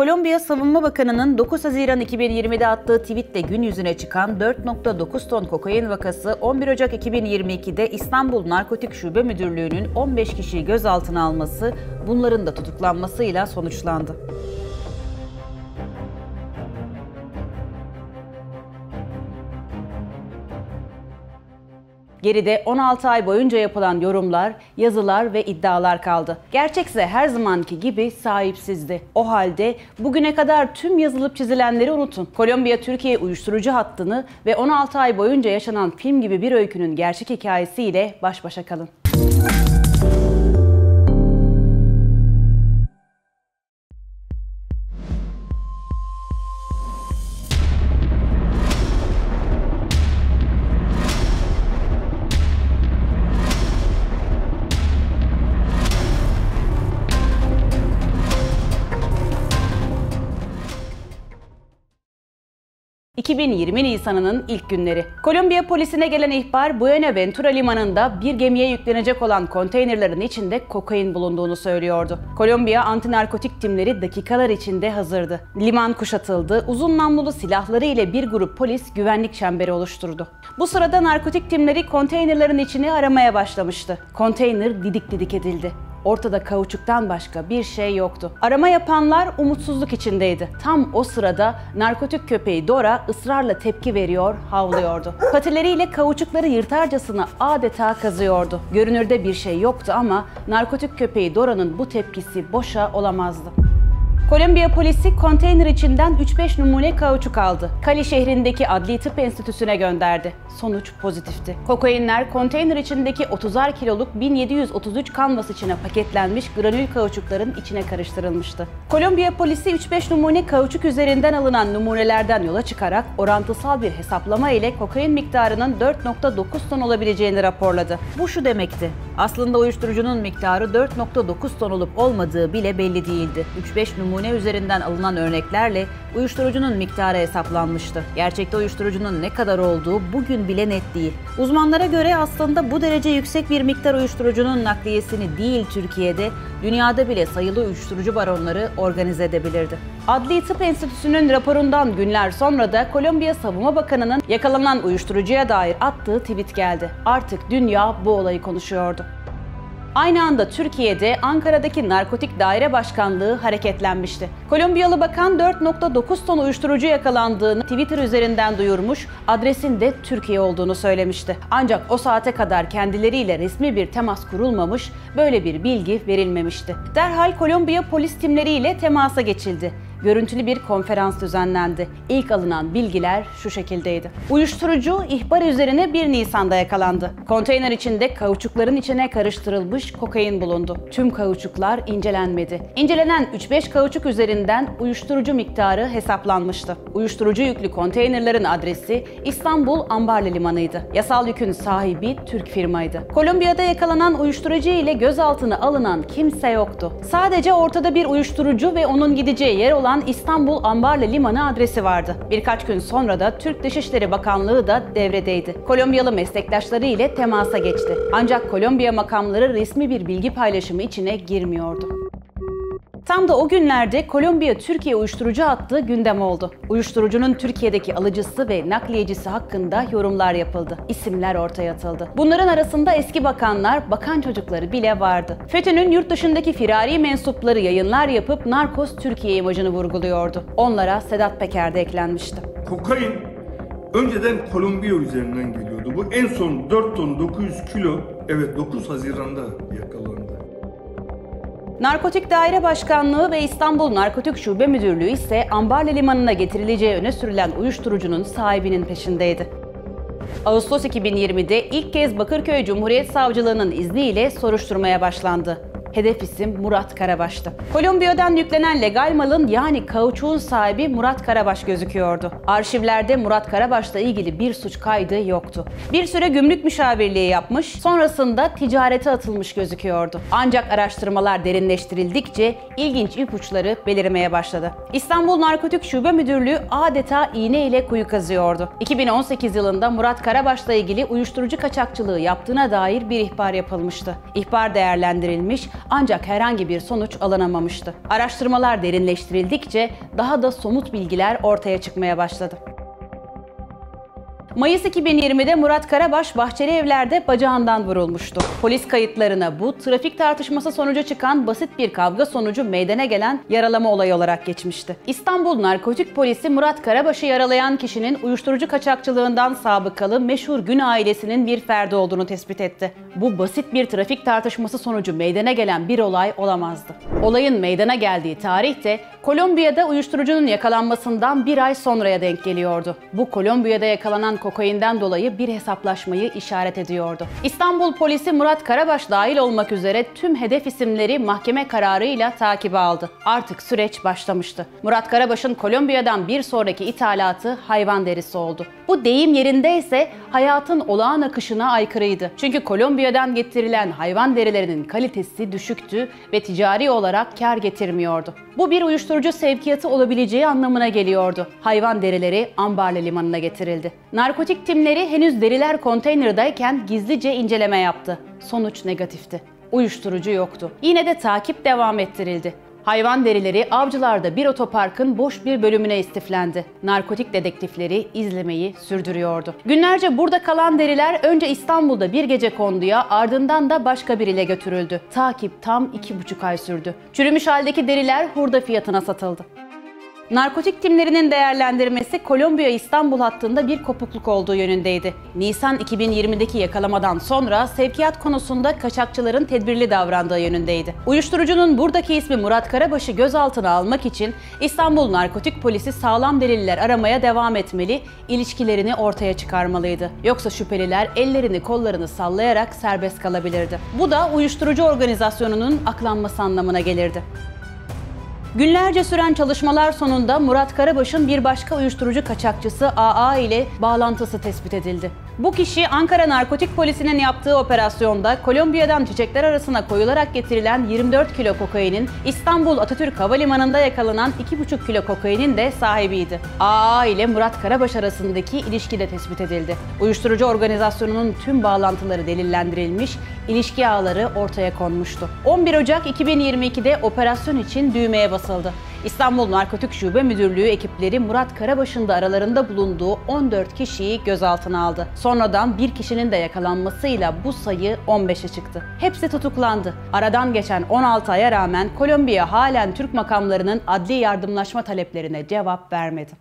Kolombiya Savunma Bakanı'nın 9 Haziran 2020'de attığı tweetle gün yüzüne çıkan 4.9 ton kokain vakası 11 Ocak 2022'de İstanbul Narkotik Şube Müdürlüğü'nün 15 kişiyi gözaltına alması, bunların da tutuklanmasıyla sonuçlandı. Geride 16 ay boyunca yapılan yorumlar, yazılar ve iddialar kaldı. Gerçekse her zamanki gibi sahipsizdi. O halde bugüne kadar tüm yazılıp çizilenleri unutun. Kolombiya Türkiye uyuşturucu hattını ve 16 ay boyunca yaşanan film gibi bir öykünün gerçek hikayesiyle baş başa kalın. 2020 Nisan'ının ilk günleri. Kolombiya polisine gelen ihbar Buenaventura limanında bir gemiye yüklenecek olan konteynerlerin içinde kokain bulunduğunu söylüyordu. Kolombiya antinarkotik timleri dakikalar içinde hazırdı. Liman kuşatıldı, uzun namlulu silahları ile bir grup polis güvenlik çemberi oluşturdu. Bu sırada narkotik timleri konteynerlerin içini aramaya başlamıştı. Konteyner didik didik edildi. Ortada kauçuktan başka bir şey yoktu. Arama yapanlar umutsuzluk içindeydi. Tam o sırada narkotik köpeği Dora ısrarla tepki veriyor, havlıyordu. Patileriyle kauçukları yırtarcasına adeta kazıyordu. Görünürde bir şey yoktu ama narkotik köpeği Dora'nın bu tepkisi boşa olamazdı. Kolombiya polisi konteyner içinden 3-5 numune kauçuk aldı. Kali şehrindeki Adli Tıp Enstitüsü'ne gönderdi. Sonuç pozitifti. Kokainler konteyner içindeki 30'ar kiloluk 1733 kanvas içine paketlenmiş granül kauçukların içine karıştırılmıştı. Kolombiya polisi 3-5 numune kauçuk üzerinden alınan numunelerden yola çıkarak orantısal bir hesaplama ile kokain miktarının 4.9 ton olabileceğini raporladı. Bu şu demekti. Aslında uyuşturucunun miktarı 4.9 ton olup olmadığı bile belli değildi. 3-5 numune numune üzerinden alınan örneklerle uyuşturucunun miktarı hesaplanmıştı. Gerçekte uyuşturucunun ne kadar olduğu bugün bile net değil. Uzmanlara göre aslında bu derece yüksek bir miktar uyuşturucunun nakliyesini değil Türkiye'de, dünyada bile sayılı uyuşturucu baronları organize edebilirdi. Adli Tıp Enstitüsü'nün raporundan günler sonra da Kolombiya Savunma Bakanı'nın yakalanan uyuşturucuya dair attığı tweet geldi. Artık dünya bu olayı konuşuyordu. Aynı anda Türkiye'de Ankara'daki Narkotik Daire Başkanlığı hareketlenmişti. Kolombiyalı bakan 4.9 ton uyuşturucu yakalandığını Twitter üzerinden duyurmuş, adresin de Türkiye olduğunu söylemişti. Ancak o saate kadar kendileriyle resmi bir temas kurulmamış, böyle bir bilgi verilmemişti. Derhal Kolombiya polis timleriyle temasa geçildi görüntülü bir konferans düzenlendi. İlk alınan bilgiler şu şekildeydi. Uyuşturucu ihbar üzerine 1 Nisan'da yakalandı. Konteyner içinde kauçukların içine karıştırılmış kokain bulundu. Tüm kauçuklar incelenmedi. İncelenen 3-5 kauçuk üzerinden uyuşturucu miktarı hesaplanmıştı. Uyuşturucu yüklü konteynerlerin adresi İstanbul Ambarlı Limanı'ydı. Yasal yükün sahibi Türk firmaydı. Kolombiya'da yakalanan uyuşturucu ile gözaltına alınan kimse yoktu. Sadece ortada bir uyuşturucu ve onun gideceği yer olan olan İstanbul Ambarlı Limanı adresi vardı. Birkaç gün sonra da Türk Dışişleri Bakanlığı da devredeydi. Kolombiyalı meslektaşları ile temasa geçti. Ancak Kolombiya makamları resmi bir bilgi paylaşımı içine girmiyordu. Tam da o günlerde Kolombiya Türkiye uyuşturucu hattı gündem oldu. Uyuşturucunun Türkiye'deki alıcısı ve nakliyecisi hakkında yorumlar yapıldı. İsimler ortaya atıldı. Bunların arasında eski bakanlar, bakan çocukları bile vardı. FETÖ'nün yurt dışındaki firari mensupları yayınlar yapıp Narkos Türkiye imajını vurguluyordu. Onlara Sedat Peker de eklenmişti. Kokain önceden Kolombiya üzerinden geliyordu. Bu en son 4 ton 900 kilo evet 9 Haziran'da yakalandı. Narkotik Daire Başkanlığı ve İstanbul Narkotik Şube Müdürlüğü ise Ambarlı Limanı'na getirileceği öne sürülen uyuşturucunun sahibinin peşindeydi. Ağustos 2020'de ilk kez Bakırköy Cumhuriyet Savcılığı'nın izniyle soruşturmaya başlandı. Hedef isim Murat Karabaş'tı. Kolombiya'dan yüklenen legal malın yani kauçuğun sahibi Murat Karabaş gözüküyordu. Arşivlerde Murat Karabaş'la ilgili bir suç kaydı yoktu. Bir süre gümrük müşavirliği yapmış, sonrasında ticarete atılmış gözüküyordu. Ancak araştırmalar derinleştirildikçe ilginç ipuçları belirmeye başladı. İstanbul Narkotik Şube Müdürlüğü adeta iğne ile kuyu kazıyordu. 2018 yılında Murat Karabaş'la ilgili uyuşturucu kaçakçılığı yaptığına dair bir ihbar yapılmıştı. İhbar değerlendirilmiş ancak herhangi bir sonuç alınamamıştı. Araştırmalar derinleştirildikçe daha da somut bilgiler ortaya çıkmaya başladı. Mayıs 2020'de Murat Karabaş Bahçeli Evler'de bacağından vurulmuştu. Polis kayıtlarına bu trafik tartışması sonucu çıkan basit bir kavga sonucu meydana gelen yaralama olayı olarak geçmişti. İstanbul Narkotik Polisi Murat Karabaş'ı yaralayan kişinin uyuşturucu kaçakçılığından sabıkalı meşhur Gün ailesinin bir ferdi olduğunu tespit etti. Bu basit bir trafik tartışması sonucu meydana gelen bir olay olamazdı. Olayın meydana geldiği tarih de Kolombiya'da uyuşturucunun yakalanmasından bir ay sonraya denk geliyordu. Bu Kolombiya'da yakalanan kokainden dolayı bir hesaplaşmayı işaret ediyordu. İstanbul polisi Murat Karabaş dahil olmak üzere tüm hedef isimleri mahkeme kararıyla takibe aldı. Artık süreç başlamıştı. Murat Karabaş'ın Kolombiya'dan bir sonraki ithalatı hayvan derisi oldu. Bu deyim yerindeyse hayatın olağan akışına aykırıydı. Çünkü Kolombiya'dan getirilen hayvan derilerinin kalitesi düşüktü ve ticari olarak kar getirmiyordu. Bu bir uyuşturucu sevkiyatı olabileceği anlamına geliyordu. Hayvan derileri Ambarlı Limanı'na getirildi. Narkotik timleri henüz deriler konteynerdayken gizlice inceleme yaptı. Sonuç negatifti. Uyuşturucu yoktu. Yine de takip devam ettirildi. Hayvan derileri avcılarda bir otoparkın boş bir bölümüne istiflendi. Narkotik dedektifleri izlemeyi sürdürüyordu. Günlerce burada kalan deriler önce İstanbul'da bir gece konduya ardından da başka biriyle götürüldü. Takip tam iki buçuk ay sürdü. Çürümüş haldeki deriler hurda fiyatına satıldı. Narkotik timlerinin değerlendirmesi Kolombiya-İstanbul hattında bir kopukluk olduğu yönündeydi. Nisan 2020'deki yakalamadan sonra sevkiyat konusunda kaçakçıların tedbirli davrandığı yönündeydi. Uyuşturucunun buradaki ismi Murat Karabaş'ı gözaltına almak için İstanbul Narkotik Polisi sağlam deliller aramaya devam etmeli, ilişkilerini ortaya çıkarmalıydı. Yoksa şüpheliler ellerini kollarını sallayarak serbest kalabilirdi. Bu da uyuşturucu organizasyonunun aklanması anlamına gelirdi. Günlerce süren çalışmalar sonunda Murat Karabaş'ın bir başka uyuşturucu kaçakçısı AA ile bağlantısı tespit edildi. Bu kişi Ankara Narkotik Polisi'nin yaptığı operasyonda Kolombiya'dan çiçekler arasına koyularak getirilen 24 kilo kokainin İstanbul Atatürk Havalimanı'nda yakalanan 2,5 kilo kokainin de sahibiydi. AA ile Murat Karabaş arasındaki ilişki de tespit edildi. Uyuşturucu organizasyonunun tüm bağlantıları delillendirilmiş, ilişki ağları ortaya konmuştu. 11 Ocak 2022'de operasyon için düğmeye basıldı. İstanbul Narkotik Şube Müdürlüğü ekipleri Murat Karabaş'ın da aralarında bulunduğu 14 kişiyi gözaltına aldı. Sonradan bir kişinin de yakalanmasıyla bu sayı 15'e çıktı. Hepsi tutuklandı. Aradan geçen 16 aya rağmen Kolombiya halen Türk makamlarının adli yardımlaşma taleplerine cevap vermedi.